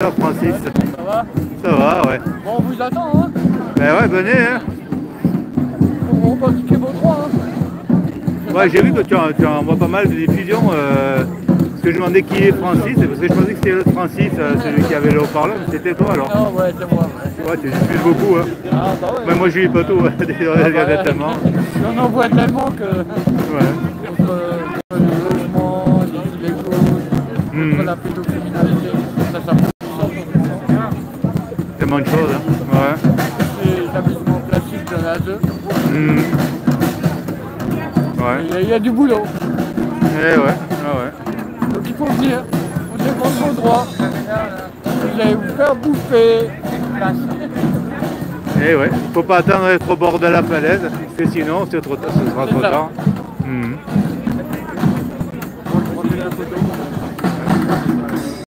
Alors Francis, Ça va? Ça va, ouais. Bon, on vous attend, hein Ben ouais, venez, hein. Pour revendiquer vos droits, hein Ouais, j'ai vu que tu, en- tu envoies pas mal de diffusions. Euh, parce que je demandais qui est Francis, et parce que je pensais que c'était l'autre Francis, euh, celui qui avait le haut-parleur, c'était toi alors. Non, ouais, c'est moi, ouais. Tu diffuses beaucoup, hein. Ah, bah ouais. Mais moi, je lis pas tout, hein. Ah, tellement. On en voit tellement que Ouais. contre, le logement, les jaunes, Hmm. la pédocriminalité, ça, ça tellement de choses. Hein. Ouais. Établissement classique, il y en. Mmh. Ouais. Il, y a, y, a du boulot. Eh ouais, ah ouais. Donc il faut venir. On défend son droit. Vous allez vous faire bouffer. Eh ouais, faut pas attendre d'être au bord de la falaise, parce que sinon c'est trop tard, ce sera trop ça. tard. Mmh.